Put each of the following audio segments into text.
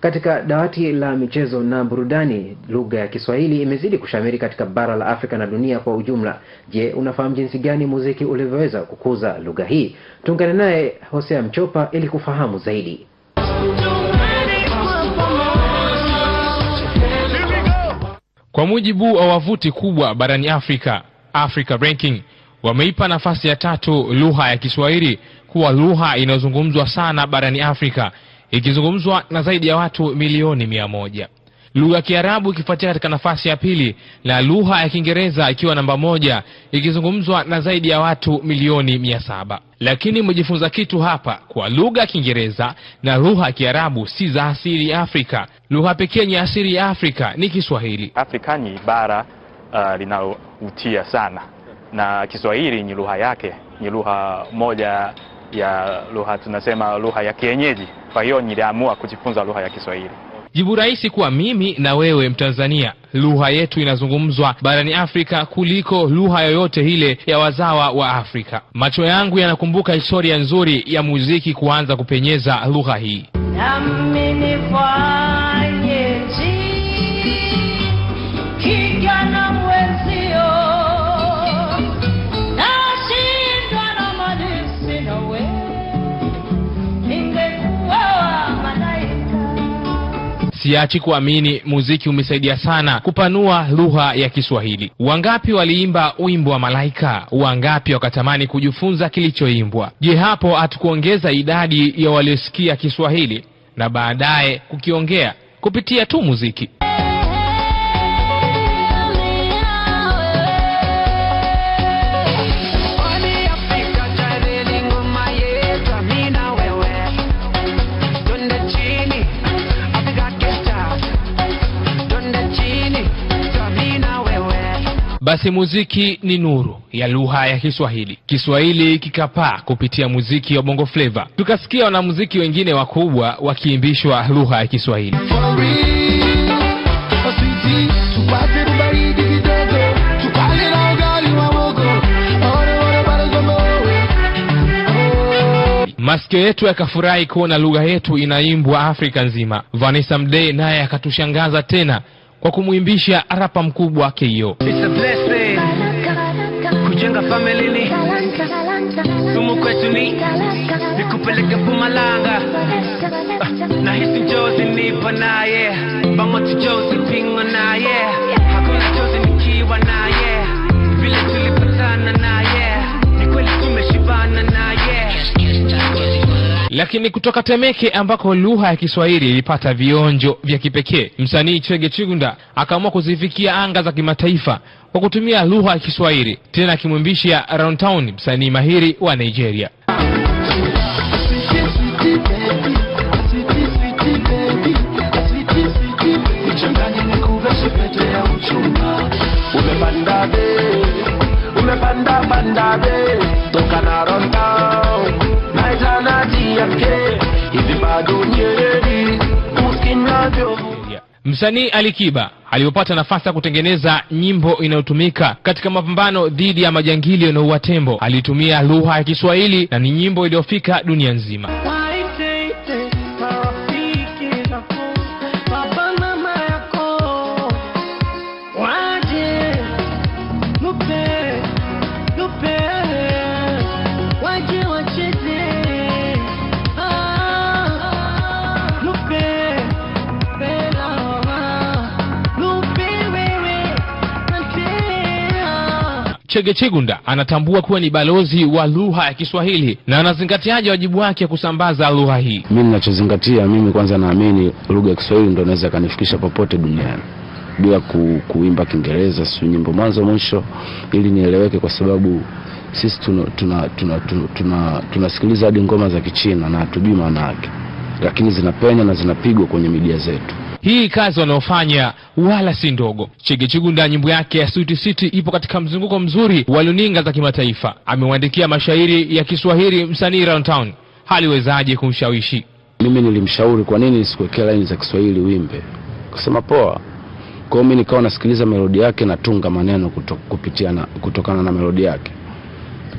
Katika dawati la michezo na burudani, lugha ya Kiswahili imezidi kushamiri katika bara la Afrika na dunia kwa ujumla. Je, unafahamu jinsi gani muziki ulivyoweza kukuza lugha hii? Tuungane naye Hosea Mchopa ili kufahamu zaidi. Kwa mujibu wa wavuti kubwa barani Afrika, Africa Ranking, wameipa nafasi ya tatu lugha ya Kiswahili kuwa lugha inayozungumzwa sana barani Afrika, ikizungumzwa na zaidi ya watu milioni mia moja. Lugha ya Kiarabu ikifuatia katika nafasi ya pili na lugha ya Kiingereza ikiwa namba moja ikizungumzwa na zaidi ya watu milioni mia saba. Lakini umejifunza kitu hapa kwa lugha ya Kiingereza na lugha ya Kiarabu si za asili ya Afrika. Lugha pekee yenye asili ya Afrika ni Kiswahili. Afrika ni bara uh, linalovutia sana na Kiswahili ni lugha yake, ni lugha moja ya lugha tunasema lugha ya kienyeji. Kwa hiyo niliamua kujifunza lugha ya Kiswahili. Jibu rahisi kuwa mimi na wewe Mtanzania, lugha yetu inazungumzwa barani Afrika kuliko lugha yoyote ile ya wazawa wa Afrika. Macho yangu yanakumbuka historia nzuri ya muziki kuanza kupenyeza lugha hii. Nami Siachi kuamini muziki umesaidia sana kupanua lugha ya Kiswahili. Wangapi waliimba wimbo wa Malaika? Wangapi wakatamani kujifunza kilichoimbwa? Je, hapo hatukuongeza idadi ya waliosikia Kiswahili na baadaye kukiongea kupitia tu muziki? Basi muziki ni nuru ya lugha ya Kiswahili. Kiswahili kikapaa kupitia muziki wa Bongo Flava, tukasikia wanamuziki wengine wakubwa wakiimbishwa lugha ya Kiswahili. Masikio yetu yakafurahi kuona lugha yetu inaimbwa Afrika nzima. Vanessa Mdee naye akatushangaza tena kwa kumwimbisha rapa mkubwa blessing kujenga familini, sumu kwetu ni nikupeleke Mpumalanga, na hisi njozi nipo naye. Pingo naye, hakuna nikiwa naye, vile tulipatana naye, Lakini kutoka Temeke ambako lugha ya Kiswahili ilipata vionjo vya kipekee, msanii Chege Chigunda akaamua kuzifikia anga za kimataifa kwa kutumia lugha ya Kiswahili, tena akimwimbisha Round Town, msanii mahiri wa Nigeria. Msanii Alikiba aliyopata nafasi ya kutengeneza nyimbo inayotumika katika mapambano dhidi ya majangili na tembo, alitumia lugha ya Kiswahili na ni nyimbo iliyofika dunia nzima. Chege Chigunda anatambua kuwa ni balozi wa lugha ya Kiswahili na anazingatiaje wajibu wake kusambaza lugha hii. Mimi ninachozingatia, mimi kwanza naamini lugha ya Kiswahili ndio inaweza kanifikisha popote duniani bila ku, kuimba Kiingereza si nyimbo mwanzo mwisho, ili nieleweke, kwa sababu sisi tunasikiliza tuna, tuna, tuna, tuna, tuna hadi ngoma za Kichina na hatujui maana yake, lakini zinapenya na zinapigwa kwenye midia zetu. Hii kazi wanaofanya wala si ndogo. Chigichigu ndani nyimbo yake ya Sweet City ipo katika mzunguko mzuri wa luninga za kimataifa. Amewaandikia mashairi ya Kiswahili msanii Round Town, haliwezaje kumshawishi? Mimi nilimshauri kwa nini sikuwekea laini za Kiswahili wimbe, kusema poa. kwao mi mimi nikawa nasikiliza melodi yake natunga maneno kuto, kupitia na, kutokana na melodi yake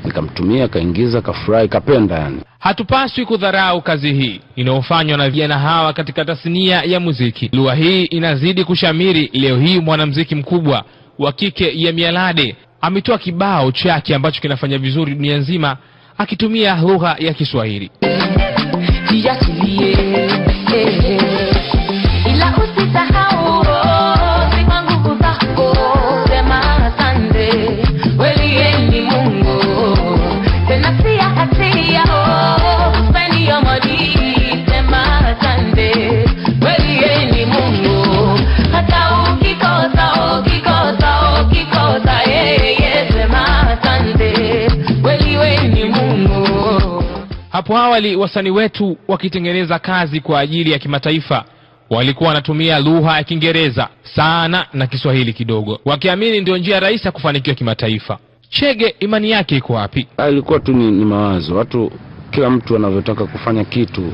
nikamtumia kaingiza kafurahi kapenda yani Hatupaswi kudharau kazi hii inayofanywa na vijana hawa katika tasnia ya muziki. Lugha hii inazidi kushamiri. Leo hii mwanamuziki mkubwa wa kike ya Mialade ametoa kibao chake ambacho kinafanya vizuri dunia nzima akitumia lugha ya Kiswahili. Hapo awali wasanii wetu wakitengeneza kazi kwa ajili ya kimataifa. Walikuwa wanatumia lugha ya Kiingereza sana na Kiswahili kidogo, wakiamini ndio njia rahisi ya kufanikiwa kimataifa. Chege, imani yake iko wapi? Ah, ilikuwa tu ni, ni mawazo. Watu kila mtu anavyotaka kufanya kitu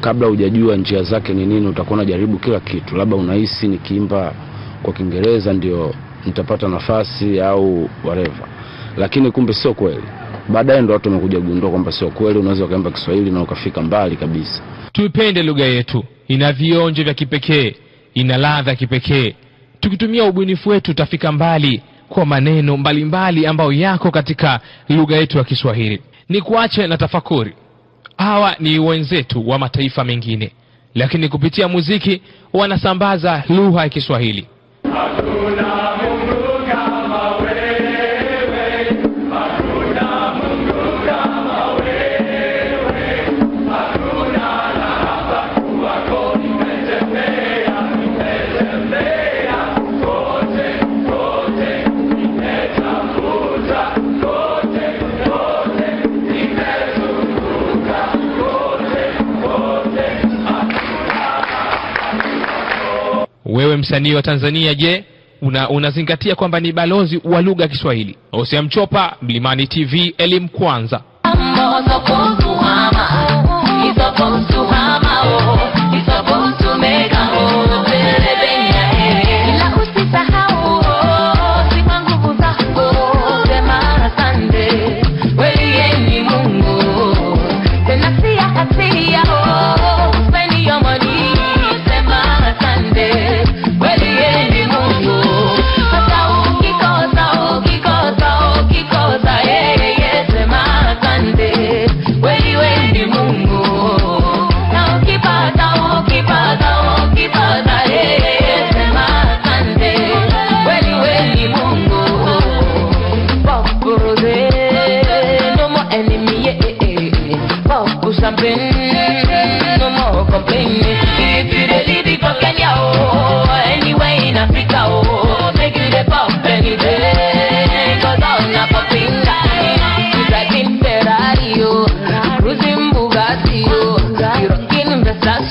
kabla hujajua njia zake ni nini utakuwa unajaribu kila kitu. Labda unahisi nikiimba kwa kiingereza ndio nitapata nafasi au whatever. Lakini kumbe sio kweli baadaye ndo watu wamekuja gundua kwamba sio kweli unaweza ukaimba kiswahili na ukafika mbali kabisa Tuipende lugha yetu, ina vionjo vya kipekee, ina ladha kipekee. Tukitumia ubunifu wetu tutafika mbali kwa maneno mbalimbali ambayo yako katika lugha yetu ya Kiswahili. Ni kuache na tafakuri. Hawa ni wenzetu wa mataifa mengine, lakini kupitia muziki wanasambaza lugha ya Kiswahili. Wewe msanii wa Tanzania, je, una, unazingatia kwamba ni balozi wa lugha ya Kiswahili? Hosea Mchopa, Mlimani TV, elimu kwanza.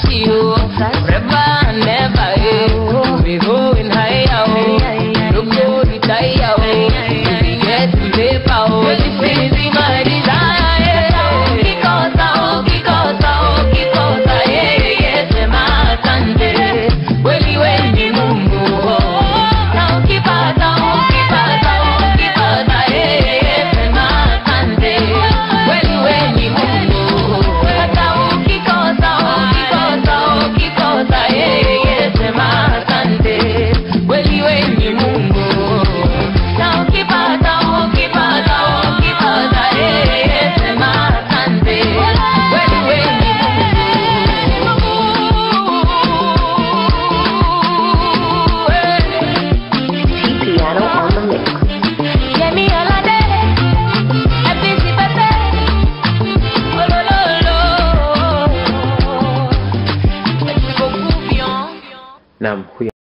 you.